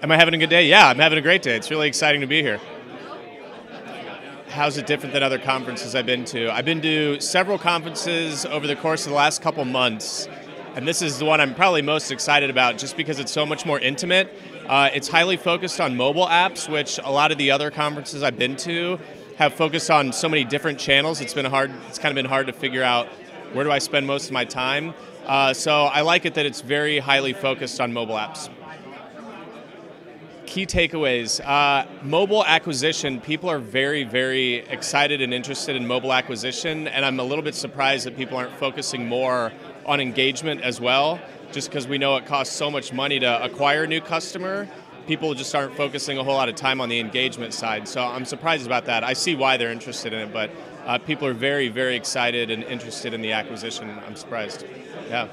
Am I having a good day? Yeah, I'm having a great day. It's really exciting to be here. How's it different than other conferences I've been to? I've been to several conferences over the course of the last couple months, and this is the one I'm probably most excited about just because it's so much more intimate. Uh, it's highly focused on mobile apps, which a lot of the other conferences I've been to have focused on so many different channels. It's been hard. It's kind of been hard to figure out where do I spend most of my time. Uh, so I like it that it's very highly focused on mobile apps. Key takeaways uh, mobile acquisition. People are very, very excited and interested in mobile acquisition, and I'm a little bit surprised that people aren't focusing more on engagement as well, just because we know it costs so much money to acquire a new customer. People just aren't focusing a whole lot of time on the engagement side. So I'm surprised about that. I see why they're interested in it, but uh, people are very, very excited and interested in the acquisition. I'm surprised. Yeah.